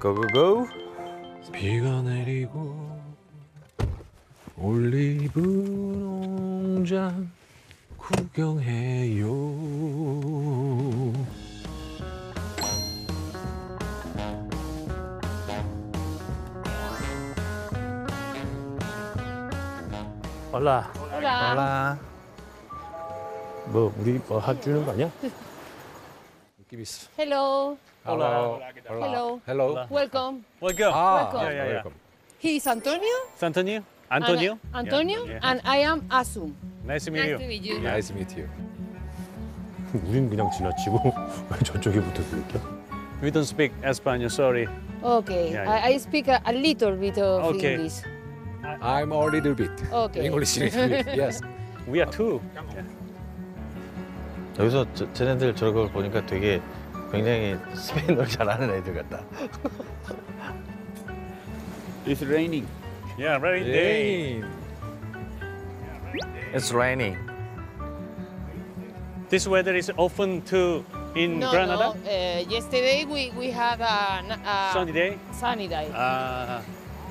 고고고. 비가 내리고 올리브 농장 구경해요. 올라. 올라. 뭐 우리 뭐 해주는 거 아니야? 느낌 있어. Hello. Hello. Hello. Hello. Welcome. Welcome. 아, Welcome. Yeah, yeah, yeah. welcome. He is Antonio. It's Antonio? Antonio? And, uh, Antonio. Yeah, yeah. And I am Asum. Nice to meet Nice you. to meet you. Nice to meet you. 우린 그냥 지나치고 왜 저쪽에 붙어 있을까? We don't speak Spanish, sorry. Okay. Yeah, I, I speak a, a little bit of Okay. English. I'm a little bit. Okay. English little bit. Yes. We are two. 여기서 저, 쟤네들 저런 걸 보니까 되게 굉장히 스페인어를 잘하는 애들 같다. It's raining. Yeah, rain day. Rain. It's raining. This weather is often too in no, Granada. no. Uh, yesterday we, we had a, a Sunny day. sunny day. Uh,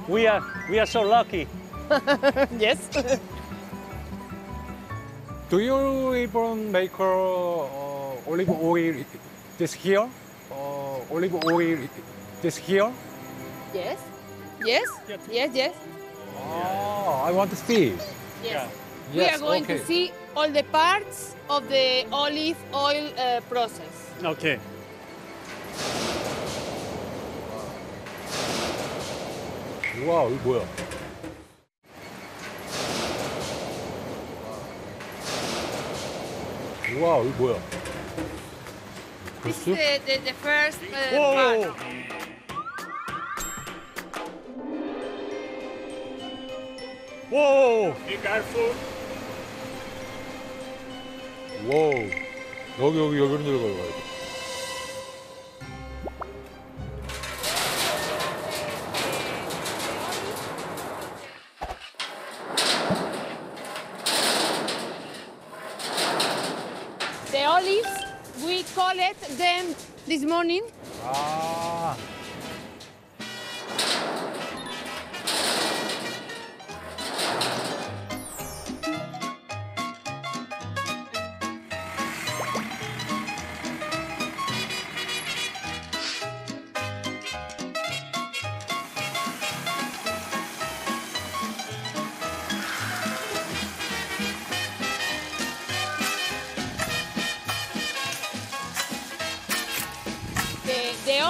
we are we are so lucky. yes. Do you even make uh, olive oil this here? Uh, olive oil this here? Uh, yes. Yes. Yes. Yes. yes. Oh, I want to see. Yes. yes we are going okay. to see all the parts of the olive oil uh, process. Okay. Wow, it will. 와, 이거 뭐야? This is the, the, the first uh, Whoa! part. Whoa! 와우. 여기, 여기, 여기로 내려가야 them this morning. 아.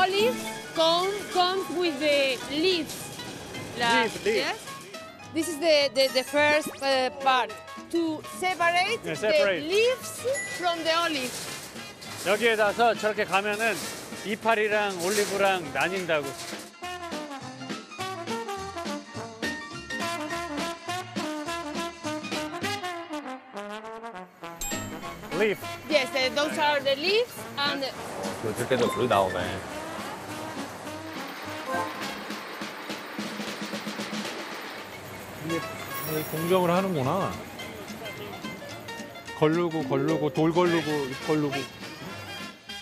Olives come, comes with the leaves. La- Leaf, leaf. Yes? This is the, the, the first uh, part. To separate, Yeah, separate. the leaves from the olives. 여기에다서 저렇게 가면은 이파리랑 올리브랑 나뉜다고. Leaf. Yes, uh, those are the leaves and 저렇게도 불이 나오네. 공정을 하는구나. 걸르고 걸르고 돌 걸르고 잎 걸르고.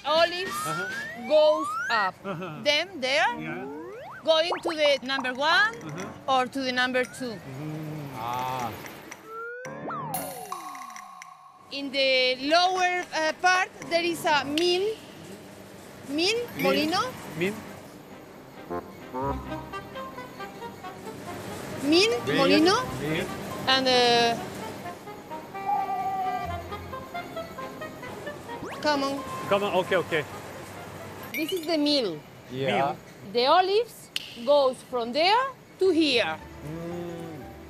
olives goes up. Then there, going to the number one or to the number two. 아. In the lower uh, part, there is a mill. Mill, molino, 민? Mill, molino, and uh, come on. Come on, okay, okay. This is the mill. Yeah. The olives goes from there to here,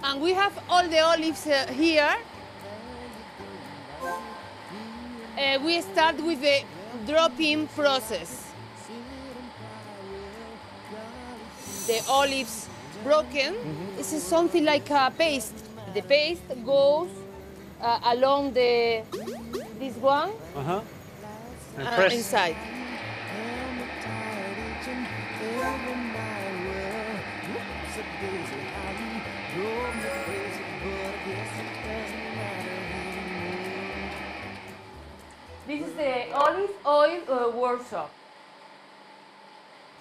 and we have all the olives uh, here. Uh, we start with the dropping process. The olives broken. This is something like a paste. The paste goes uh, along the this one Uh-huh. And uh, press. inside. This is the olive oil uh, workshop.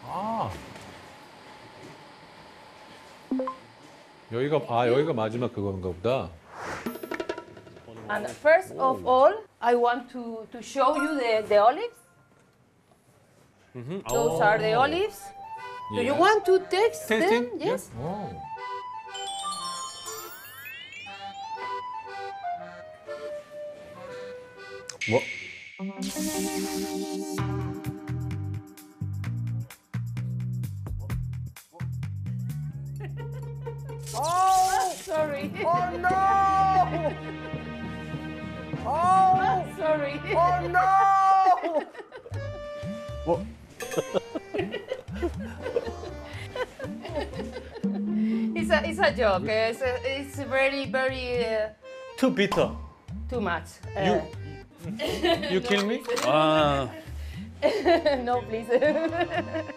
아. 여기가 아 여기가 마지막 그건가 보다. And first of all, I want to, to show you the, the olives. Those are the olives. Do you want to taste them? Tasting? Yes. 어. Oh! Sorry. Oh no! Oh! Sorry. Oh no! What? it's a it's a joke. It's a, it's very very uh, Too bitter. too much. You Uh, you kill me? Ah, no, please. Ah.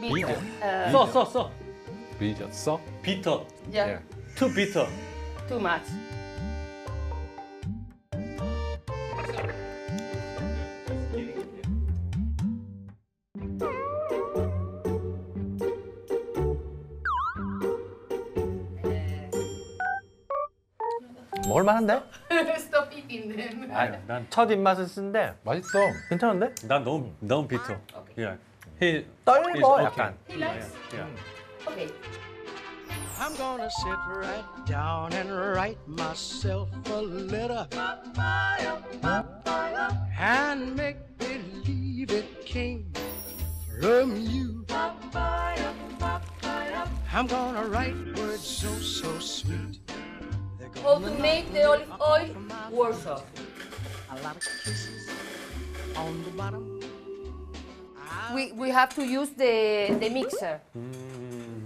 Bitter. Uh, so so so. 삐졌어? bitter. yeah, Too bitter. too much. 먹을만한데? Stop eating them. 아, 난, 첫 입맛은 쓴데 맛있어. 괜찮은데? 난 너무, 너무 bitter. Yeah. He, 떨고 okay. 약간. He likes. Yeah. Okay. I'm gonna sit right down and write myself a letter and make believe it came from you. I'm gonna write words so, so sweet. They're How to make the olive oil worse off. a lot of kisses on the bottom. We, we have to use the, the mixer. Mm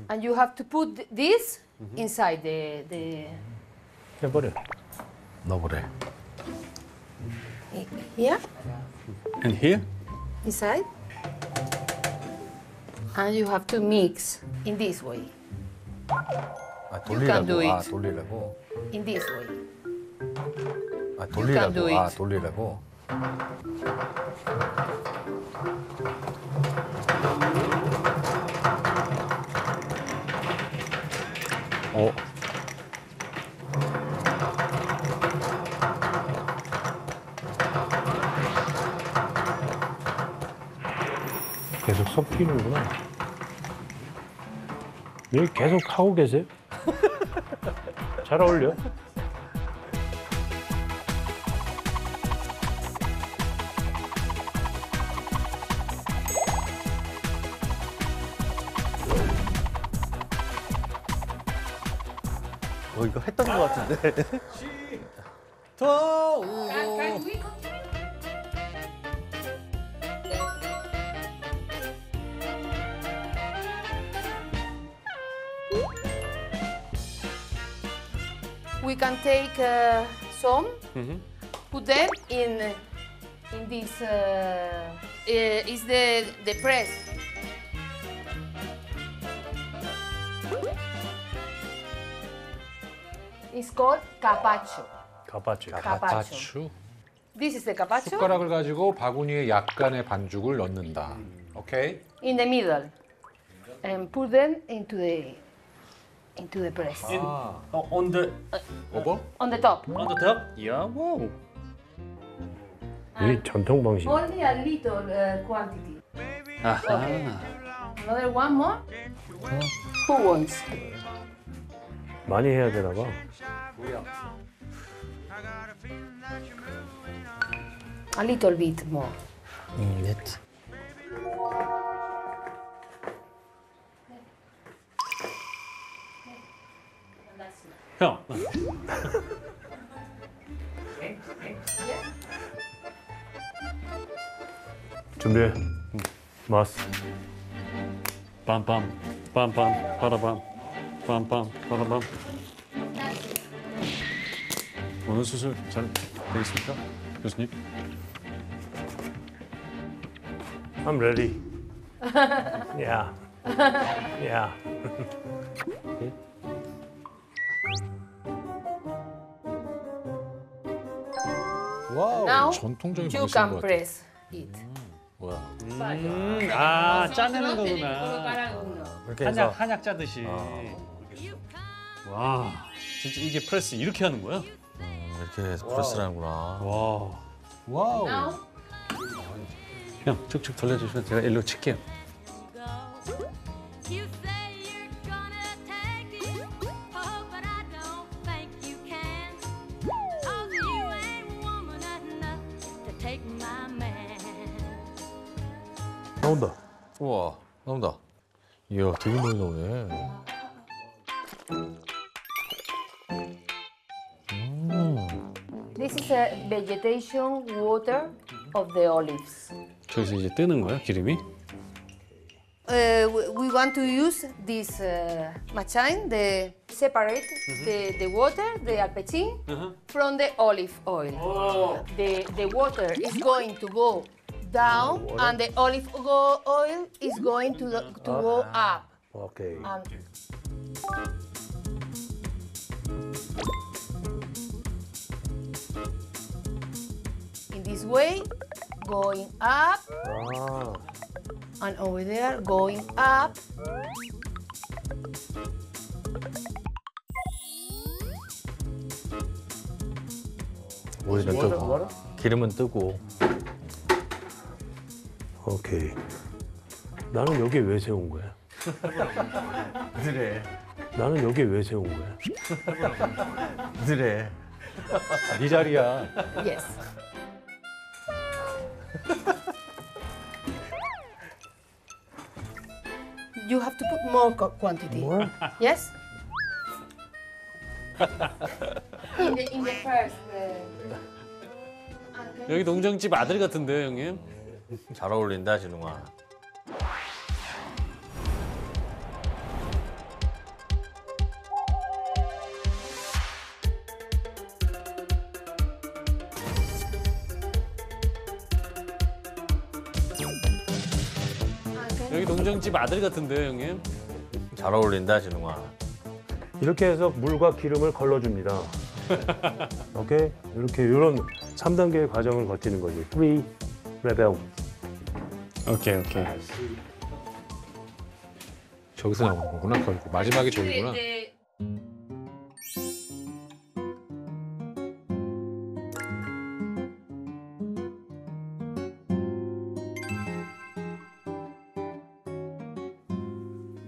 And you have to put th- this inside the, the 해버려. 넣어보래. here, And here? inside. And you have to mix in this way, 아 can do 돌리라고. 아 it. 돌리라고. in this way. 아 do 돌리라고. 아 it. 돌리라고. 계속 섞이는구나. 여기 계속 하고 계세요? 잘 어울려. 어 이거 했던 것 같은데. 더 Can, can we can take uh, some, put them in in this. Uh, uh, is the the press. It's called carpaccio. 가바치. Carpaccio. This is the carpaccio. 숟가락을 가지고 바구니에 약간의 반죽을 넣는다. 오케이. in the middle and put them into the into the press in, 어, on the, 오버? on the top on the top? Yeah, wow. 이 전통 방식. only a little uh, quantity 아하. another one more who wants 많이 해야 되나 봐. a little bit more 음, 넷. 형. 준비해. 마스. 빰빰, 빰빰, 빠라밤, 빰빰, 빠라밤. 오늘 수술 잘 되겠습니까? 교수님? I'm ready. yeah. yeah. Wow. now 전통적인 you 방식인 것 같아. press it 뭐야? 아, 짜내는 거구나. 이렇게 해서 한약 한약 짜듯이. 와, 진짜 이게 프레스 이렇게 하는 거야? 음, 이렇게 해서 프레스를 하는구나. 와. Wow. Now, 형 쭉쭉 돌려주시면 제가 일로 칠게요. 나온다. 우와 나온다. 이야 되게 많이 나오네. this is a vegetation water of the olives. 저기서 이제 뜨는 거야 기름이? uh, we want to use this uh, machine, the separate mm -hmm. the, the water, the alpecin, from the olive oil. Oh. The, the water is going to go down and the olive oil is going to, to oh. go up. Okay. Um, In this way, going up. Oh. And over there, going up. 오일은 뜨고 기름은 뜨고. 오케이. 나는 여기 왜 세운 거야? 그래. 나는 여기 왜 세운 거야? 그래. 네 자리야. Yes. you have to put more co- quantity. More? Yes. in the in the first. Uh. 여기 농장집 아들 같은데요, 형님? 잘 어울린다 진웅아. 여기 농장집 아들 같은데요, 형님? 잘 어울린다 진웅아. 이렇게 해서 물과 기름을 걸러줍니다. 오케이? 이렇게 이런 3단계의 과정을 거치는 거지. Free rebel. 오케이, 오케이. 저기서 나오는 거구나. 결국 마지막이 저기구나.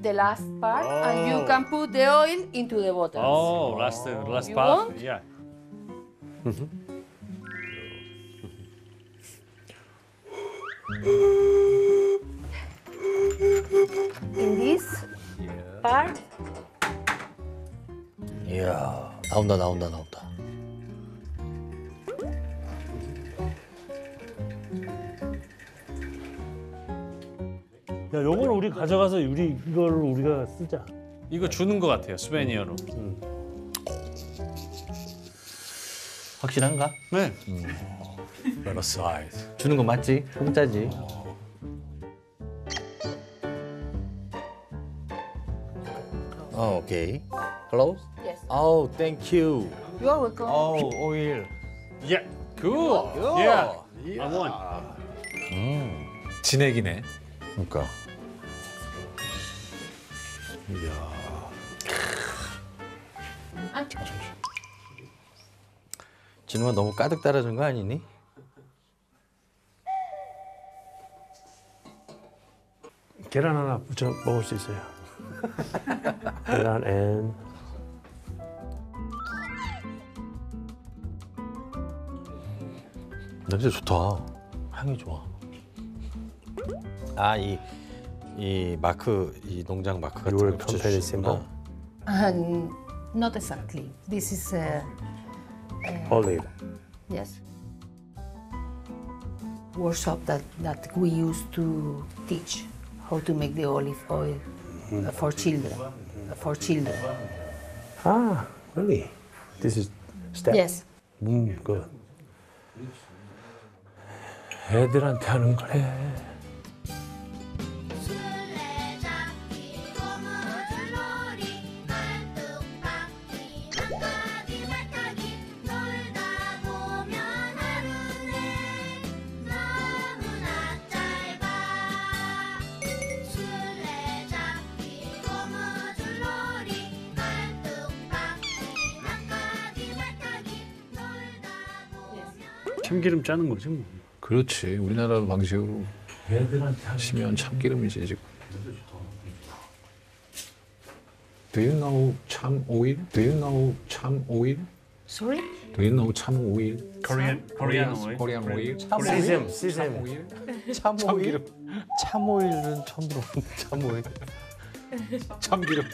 The- the last part, and you can put the oil into the bottles. 오, 라스트, 라스트 You 바. want? 야. In this part, 이야 나온다 나온다 나온다. 야, 요걸 우리 가져가서 우리 이걸 우리가 쓰자. 이거 주는 것 같아요, souvenir로. 확실한가? 네. 레버 사이즈. 주는 거 맞지? 공짜지. 어 오케이. Close. yes. Oh, thank you. You are welcome. Oh, 오일. 예. Good. 예. I want. 진액이네. 그러니까. 진우가 너무 가득 따라준 거 아니니? 계란 하나 붙여 먹을 수 있어요. 계란 앤 냄새 좋다. 향이 좋아. 아, 이, 이 마크, 이 농장 마크 같은 Your 걸 company 붙여주시구나. symbol. And not exactly. This is uh, olive. yes. Workshop that that we used to teach how to make the olive oil uh, for children. uh, For children. Ah, really? This is step. Yes. 음, 그 애들한테 하는 거래. 참기름 짜는 거지 뭐. 그렇지. 우리나라 방식으로 하시면 참기름이지 지금. Do you know 참 오일? Do you know 참 오일? Sorry? Do you know 참 오일? Korean Korean 오일. Korean 오일? Sesame, sesame. 오일? 참오일? 참오일은 처음 들어보는데 참오일. 참기름.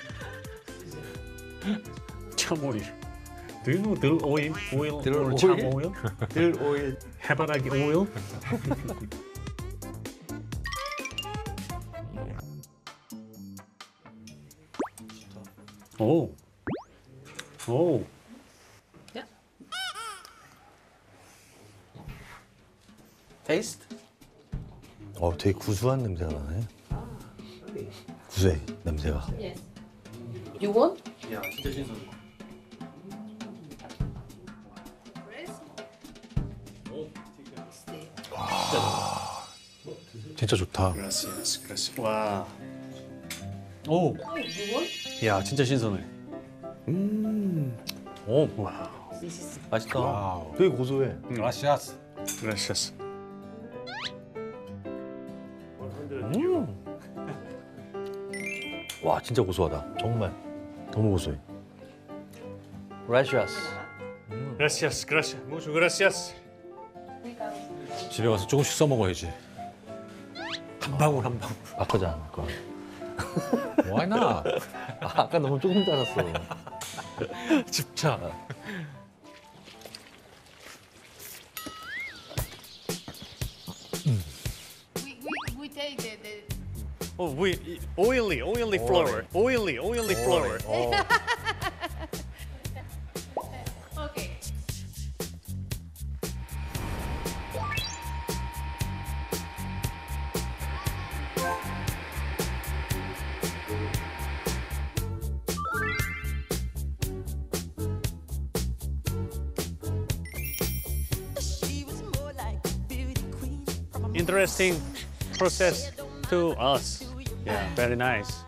참 오일. Do you know 들 오일? 오일 들 or 참 오일? 오일? 들 오일. 해바라기 오일? 오. 오. Taste? 어, 되게 구수한 냄새가 나네. 구수해 냄새가. You want? 진짜 좋다. 그라시아스 그라시. 와. 오. 야 진짜 신선해. 오, 와. 맛있다. 되게 고소해. Gracias. 그라시아스. 와, 진짜 고소하다. 정말. 너무 고소해. 라시아스. 그라시아스 그라시. 무슨 그라시아스. 집에 가서 조금씩 써 먹어야지. 한 방울 한 방울. 아까지 않을 거야. Why not? 아, 아까 너무 조금 달았어. 집차. we, we, we take the, the Oh, we oily, oily flour, oily, oily flour. Okay. Process to us. Yeah, very nice.